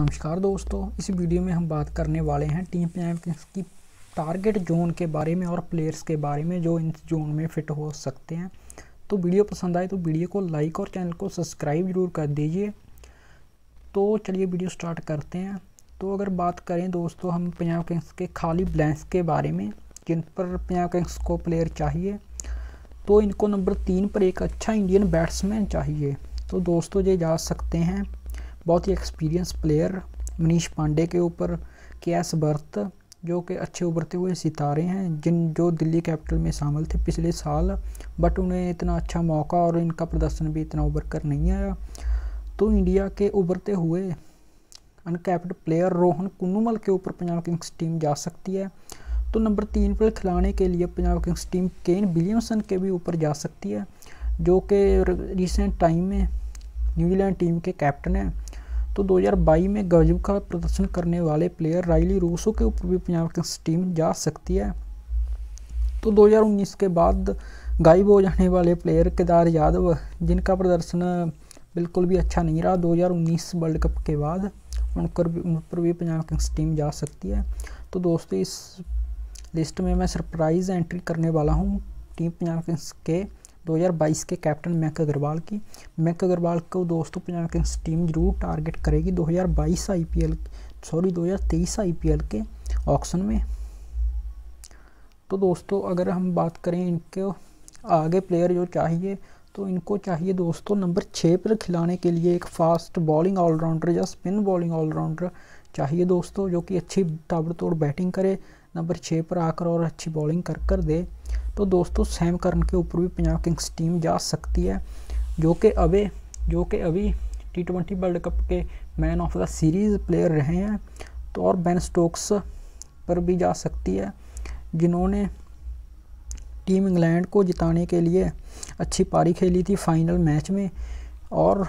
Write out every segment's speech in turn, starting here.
नमस्कार दोस्तों, इस वीडियो में हम बात करने वाले हैं टीम चैंपियंस की टारगेट जोन के बारे में और प्लेयर्स के बारे में जो इन जोन में फिट हो सकते हैं। तो वीडियो पसंद आए तो वीडियो को लाइक और चैनल को सब्सक्राइब ज़रूर कर दीजिए। तो चलिए वीडियो स्टार्ट करते हैं। तो अगर बात करें दोस्तों, हम पंजाब किंग्स के खाली ब्लैंक्स के बारे में, जिन पर पंजाब किंग्स को प्लेयर चाहिए तो इनको नंबर तीन पर एक अच्छा इंडियन बैट्समैन चाहिए। तो दोस्तों, ये जा सकते हैं। बहुत ही एक्सपीरियंस प्लेयर मनीष पांडे के ऊपर के एस बर्थ जो कि अच्छे उभरते हुए सितारे हैं, जिन जो दिल्ली कैपिटल में शामिल थे पिछले साल बट उन्हें इतना अच्छा मौका और इनका प्रदर्शन भी इतना उभर कर नहीं आया। तो इंडिया के उभरते हुए अनकैप्ड प्लेयर रोहन कुन्नूमल के ऊपर पंजाब किंग्स टीम जा सकती है। तो नंबर तीन पर खिलाने के लिए Punjab kings team Kane Williamson के भी ऊपर जा सकती है, जो कि रिसेंट टाइम में न्यूजीलैंड टीम के कैप्टन हैं। तो 2022 में गजब का प्रदर्शन करने वाले प्लेयर राइली रूसो के ऊपर भी पंजाब किंग्स टीम जा सकती है तो 2019 के बाद गायब हो जाने वाले प्लेयर केदार यादव जिनका प्रदर्शन बिल्कुल भी अच्छा नहीं रहा 2019 वर्ल्ड कप के बाद उन पर भी पंजाब किंग्स टीम जा सकती है तो दोस्तों इस लिस्ट में मैं सरप्राइज़ एंट्री करने वाला हूँ टीम पंजाब किंग्स के 2022 के कैप्टन मैक अग्रवाल की। मैक अग्रवाल को दोस्तों पंजाब किंग्स टीम ज़रूर टारगेट करेगी 2022 आईपीएल सॉरी 2023 आईपीएल के ऑक्शन में। तो दोस्तों, अगर हम बात करें इनके आगे प्लेयर जो चाहिए तो इनको चाहिए दोस्तों नंबर छः पर खिलाने के लिए एक फास्ट बॉलिंग ऑलराउंडर या स्पिन बॉलिंग ऑलराउंडर चाहिए दोस्तों, जो कि अच्छी ताबड़तोड़ बैटिंग करे नंबर छः पर आकर और अच्छी बॉलिंग कर कर दे। तो दोस्तों सैम करन के ऊपर भी पंजाब किंग्स टीम जा सकती है, जो कि अभी, जो कि अभी टी ट्वेंटी वर्ल्ड कप के man of the series player रहे हैं तो और बेन स्टोक्स पर भी जा सकती है, जिन्होंने टीम इंग्लैंड को जिताने के लिए अच्छी पारी खेली थी फाइनल मैच में, और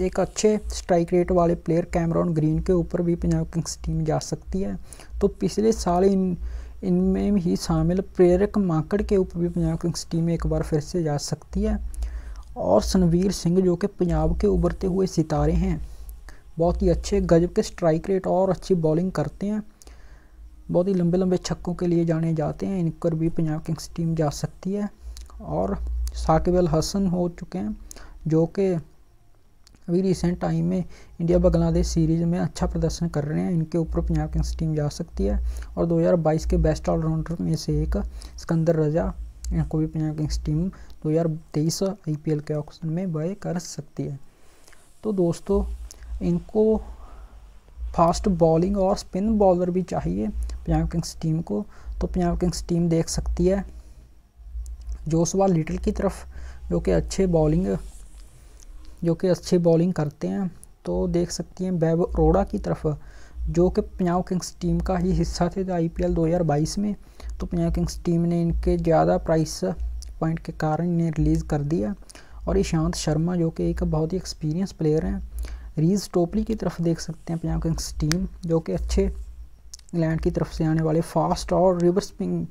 एक अच्छे स्ट्राइक रेट वाले प्लेयर कैमरॉन ग्रीन के ऊपर भी पंजाब किंग्स टीम जा सकती है। तो पिछले साल इन, इनमें ही शामिल प्रेरक माकड़ के ऊपर भी पंजाब किंग्स टीम एक बार फिर से जा सकती है। और सनवीर सिंह जो कि पंजाब के उभरते हुए सितारे हैं, बहुत ही अच्छे, गजब के स्ट्राइक रेट और अच्छी बॉलिंग करते हैं। बहुत ही लंबे लंबे छक्कों के लिए जाने जाते हैं इन पर भी पंजाब किंग्स टीम जा सकती है। और साकिब अल हसन हो चुके हैं, जो कि अभी रिसेंट टाइम में इंडिया बांग्लादेश सीरीज़ में अच्छा प्रदर्शन कर रहे हैं। इनके ऊपर पंजाब किंग्स टीम जा सकती है। और 2022 के बेस्ट ऑलराउंडर में से एक सिकंदर रजा इनको भी पंजाब किंग्स टीम 2023 आईपीएल के ऑप्शन में बाय कर सकती है। तो दोस्तों, इनको फास्ट बॉलिंग और स्पिन बॉलर भी चाहिए पंजाब किंग्स टीम को। तो पंजाब किंग्स टीम देख सकती है। जोसवा लिटिल की तरफ़, जो कि अच्छे बॉलिंग जो कि अच्छी बॉलिंग करते हैं तो देख सकती हैं बैब अरोड़ा की तरफ़, जो कि पंजाब किंग्स टीम का ही हिस्सा थे आईपीएल 2022 में। तो पंजाब किंग्स टीम ने इनके ज़्यादा प्राइस पॉइंट के कारण इन्हें रिलीज़ कर दिया। और ईशांत शर्मा, जो कि एक बहुत ही एक्सपीरियंस प्लेयर हैं रीज टोपली की तरफ़ देख सकते हैं पंजाब किंग्स टीम जो कि अच्छे इंग्लैंड की तरफ़ से आने वाले फास्ट और रिवर्स स्पिंग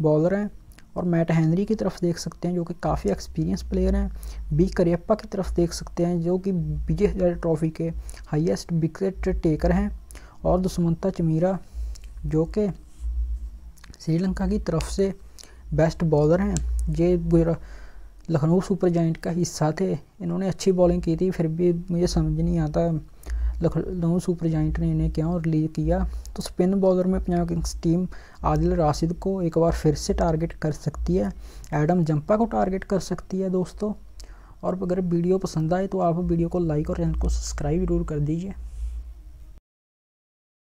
बॉलर हैं। और मैट हैनरी की तरफ़ देख सकते हैं, जो कि काफ़ी एक्सपीरियंस प्लेयर हैं। बी करियप्पा की तरफ़ देख सकते हैं, जो कि विजय ट्रॉफी के हाईएस्ट विकेट टेकर हैं। और दुष्मंता चमीरा, जो कि श्रीलंका की तरफ़ से बेस्ट बॉलर हैं। ये लखनऊ सुपर जाइंट का हिस्सा थे। इन्होंने अच्छी बॉलिंग की थी, फिर भी मुझे समझ नहीं आता लखनऊ सुपर जाइंट ने इन्हें क्या रिलीज़ किया? तो स्पिन बॉलर में पंजाब किंग्स टीम आदिल राशिद को एक बार फिर से टारगेट कर सकती है। एडम जंपा को टारगेट कर सकती है दोस्तों। और अगर वीडियो पसंद आए तो आप वीडियो को लाइक और चैनल को सब्सक्राइब ज़रूर कर दीजिए।